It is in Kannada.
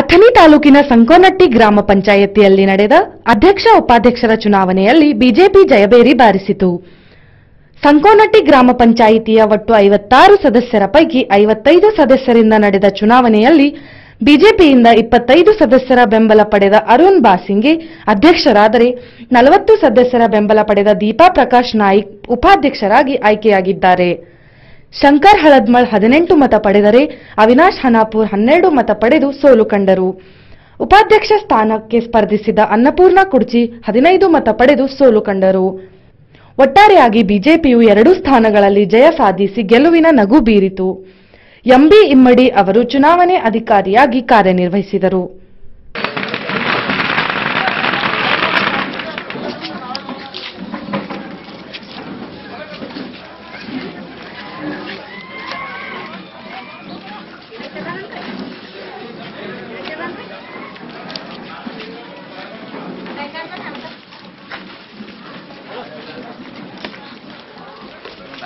ಅಥಣಿ ತಾಲೂಕಿನ ಸಂಕೋನಟ್ಟಿ ಗ್ರಾಮ ಪಂಚಾಯತಿಯಲ್ಲಿ ನಡೆದ ಅಧ್ಯಕ್ಷ ಉಪಾಧ್ಯಕ್ಷರ ಚುನಾವಣೆಯಲ್ಲಿ ಬಿಜೆಪಿ ಜಯಬೇರಿ ಬಾರಿಸಿತು. ಸಂಕೋನಟ್ಟಿ ಗ್ರಾಮ ಪಂಚಾಯಿತಿಯ ಒಟ್ಟು ಐವತ್ತಾರು ಸದಸ್ಯರ ಪೈಕಿ ಐವತ್ತೈದು ಸದಸ್ಯರಿಂದ ನಡೆದ ಚುನಾವಣೆಯಲ್ಲಿ ಬಿಜೆಪಿಯಿಂದ ಇಪ್ಪತ್ತೈದು ಸದಸ್ಯರ ಬೆಂಬಲ ಪಡೆದ ಅರುಣ್ ಬಾಸಿಂಗೆ ಅಧ್ಯಕ್ಷರಾದರೆ ನಲವತ್ತು ಸದಸ್ಯರ ಬೆಂಬಲ ಪಡೆದ ದೀಪಾ ಪ್ರಕಾಶ್ ನಾಯ್ಕ್ ಉಪಾಧ್ಯಕ್ಷರಾಗಿ ಆಯ್ಕೆಯಾಗಿದ್ದಾರೆ. ಶಂಕರ್ ಹಳದ್ಮಳ್ ಹದಿನೆಂಟು ಮತ ಪಡೆದರೆ ಅವಿನಾಶ್ ಹನಾಪುರ್ ಹನ್ನೆರಡು ಮತ ಪಡೆದು ಸೋಲು ಕಂಡರು. ಉಪಾಧ್ಯಕ್ಷ ಸ್ಥಾನಕ್ಕೆ ಸ್ಪರ್ಧಿಸಿದ ಅನ್ನಪೂರ್ಣ ಕುರ್ಚಿ ಹದಿನೈದು ಮತ ಪಡೆದು ಸೋಲು ಕಂಡರು. ಒಟ್ಟಾರೆಯಾಗಿ ಬಿಜೆಪಿಯು ಎರಡೂ ಸ್ಥಾನಗಳಲ್ಲಿ ಜಯ ಸಾಧಿಸಿ ಗೆಲುವಿನ ನಗು ಬೀರಿತು. ಎಂಬಿ ಇಮ್ಮಡಿ ಅವರು ಚುನಾವಣೆ ಅಧಿಕಾರಿಯಾಗಿ ಕಾರ್ಯನಿರ್ವಹಿಸಿದರು.